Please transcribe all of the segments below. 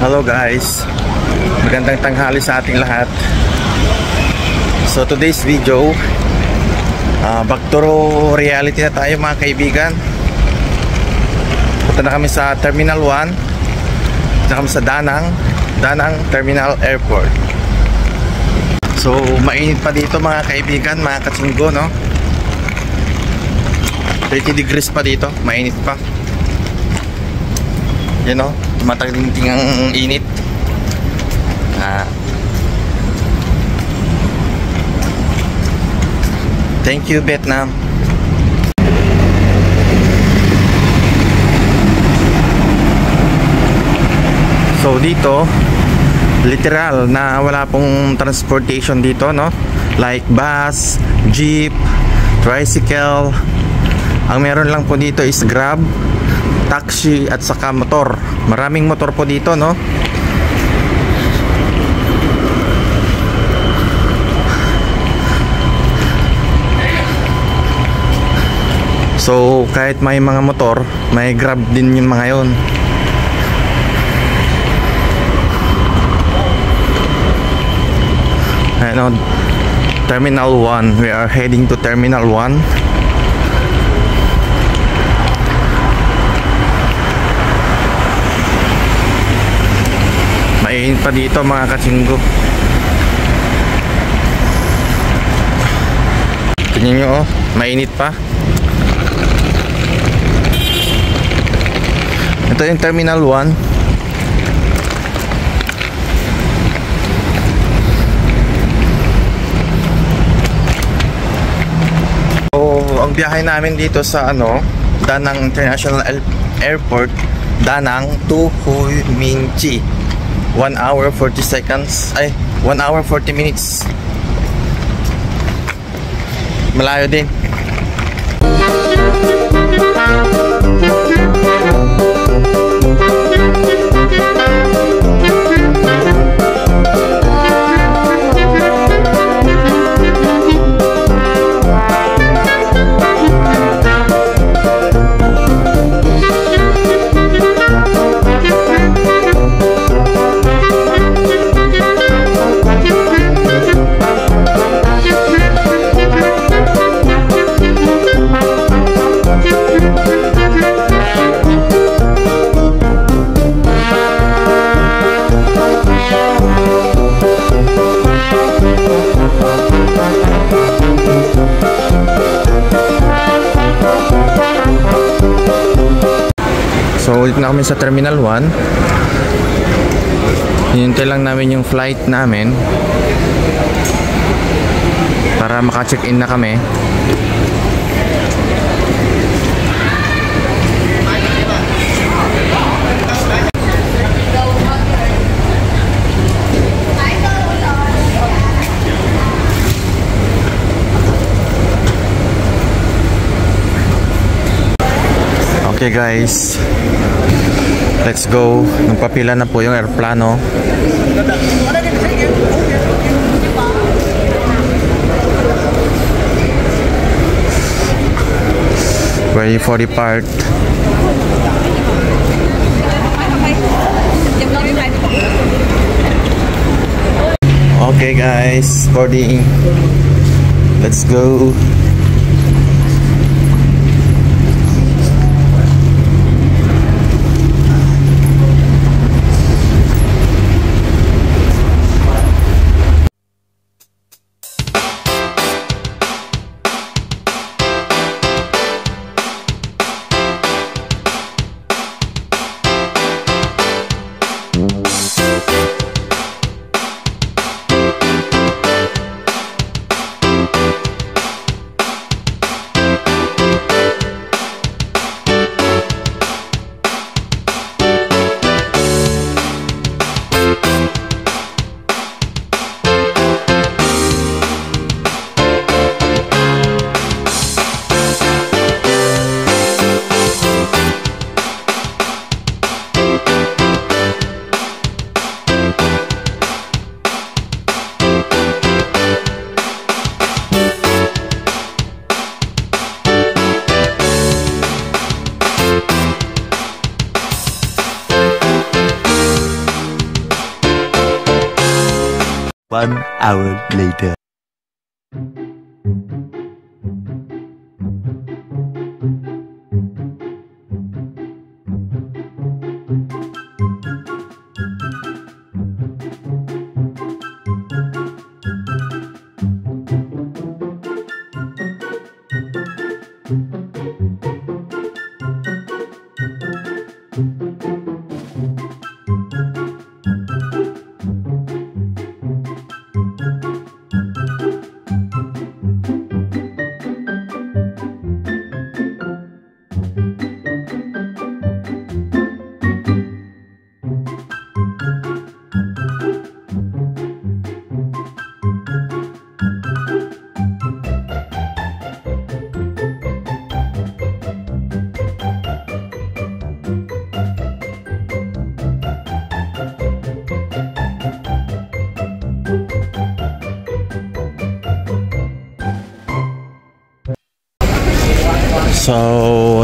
Hello guys. Magandang tanghali sa ating lahat. So today's video uh, Back to reality na tayo mga kaibigan. Punta na kami sa Terminal 1 Punta kami sa Danang Danang Terminal Airport. So mainit pa dito mga kaibigan Mga katsunggo no? 30 degrees pa dito Mainit pa Yan no Mataglinting ang init. Ah. Thank you Vietnam. So dito literal na wala pong transportation dito no? Like bus, jeep, tricycle. Ang meron lang po dito is grab taxi at saka motor maraming motor po dito no So kahit may mga motor, may grab din yung mga yon. Ano, Terminal 1. We are heading to Terminal 1. Mainit pa dito mga katsinggo. Tingnan nyo oh, mainit pa. Ito yung Terminal 1. So, ang biyahe namin dito sa ano, Danang International Air- Airport, Danang to Ho Chi. 1 hour 40 seconds, ay 1 hour 40 minutes. Malayo din. Na kami sa Terminal 1. Hinintay lang namin yung flight namin para maka-check in na kami. Okay guys. Let's go. Nagpapila na po yung aeroplano. Ready for depart. Okay guys, boarding. Let's go. One hour later. So,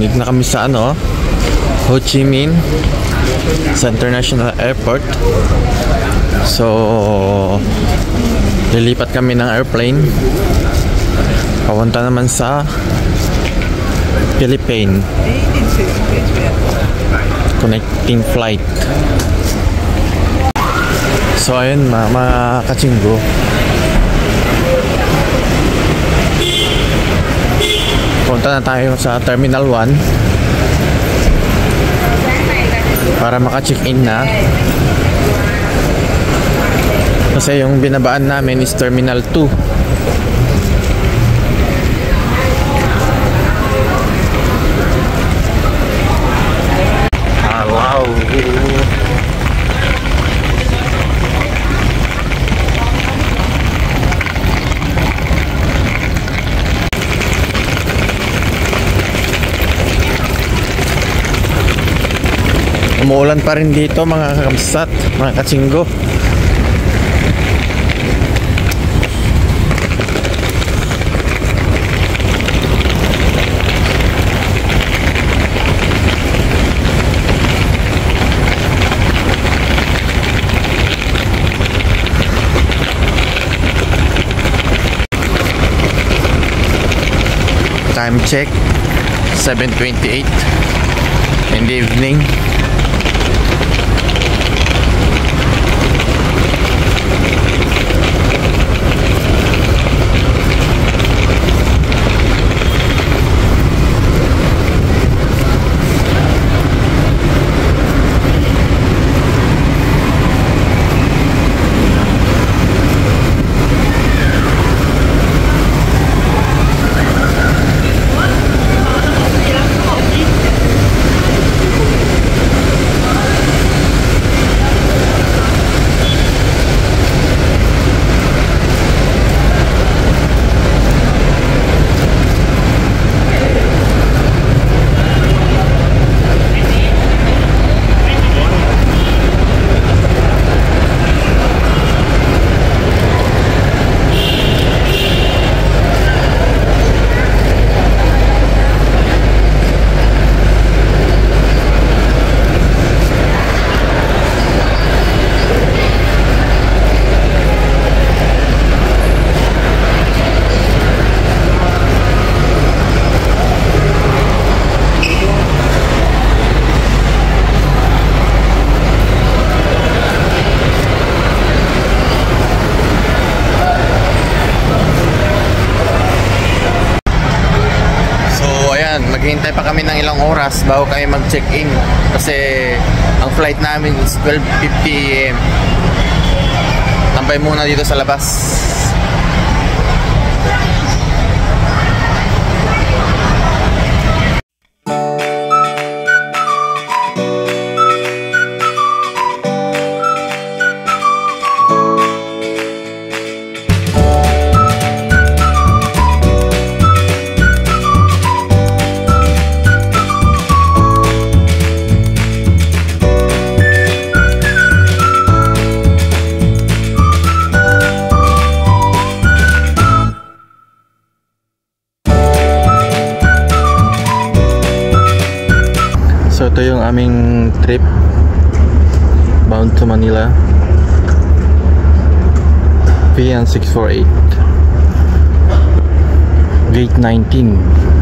dito na kami sa ano, Ho Chi Minh sa International Airport. So, lilipat kami ng airplane. Papunta naman sa Philippine connecting flight. So, ayun mga, mga kachinggo. Punta na tayo sa Terminal 1 para maka-check-in na. Kasi yung binabaan namin is Terminal 2. Umuulan pa rin dito mga kakamsat, mga katsinggo. Time check 7:28 in the evening. So ayan, maghihintay pa kami ng ilang oras bago kami mag-check-in kasi ang flight namin is 12.50 am. Tambay muna dito sa labas. PN648 gate 19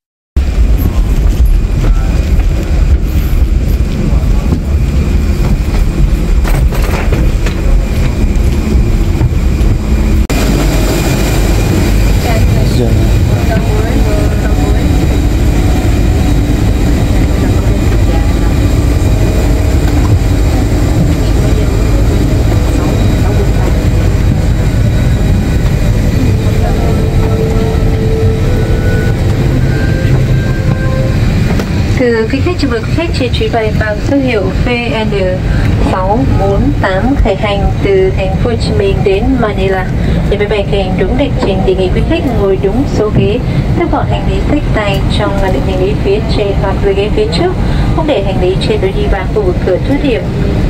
Thưa quý khách, chào mừng quý khách trên chuyến bay mang số hiệu VN648 khởi hành từ thành phố Hồ Chí Minh đến Manila. Để máy bay khởi hành đúng lịch trình đề nghị quý khách ngồi đúng số ghế, thấp gọn hành lý sách tay trong đựng hành lý phía trên hoặc dưới ghế phía trước, không để hành lý trên lối đi và khu vực cửa thoát hiểm.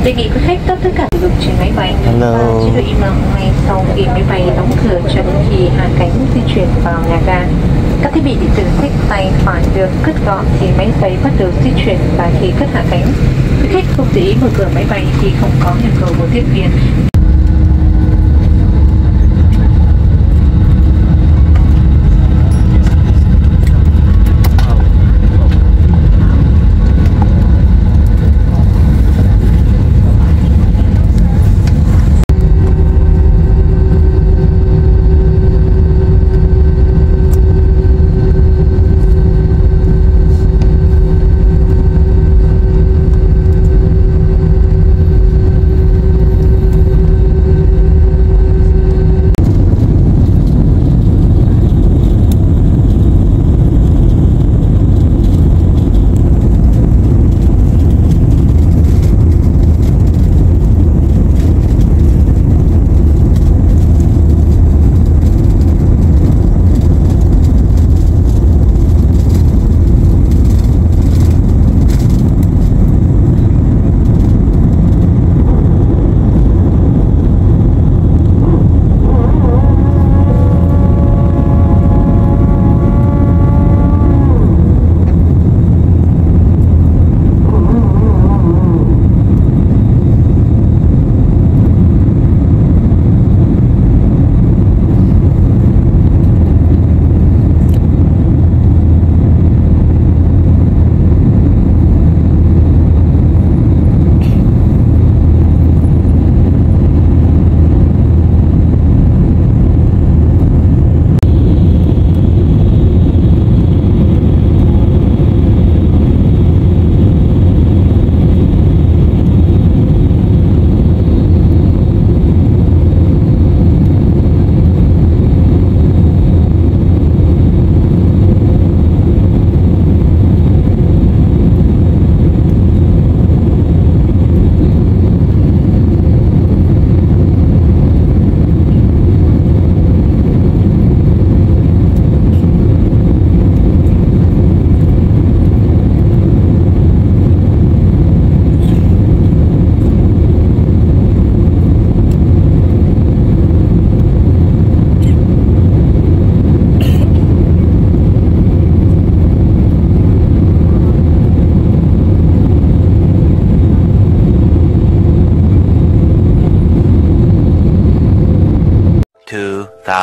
Đề nghị quý khách tắt tất cả tục trên máy bay Hello. và chế độ im lặng ngay sau khi máy bay đóng cửa cho đến khi hạ cánh di chuyển vào nhà ga. Các thiết bị điện tử sách tay phải được cất gọn thì máy bay bắt đầu di chuyển và khi cất hạ cánh. Quý khách không để ý mở cửa máy bay khi không có yêu cầu của tiếp viên.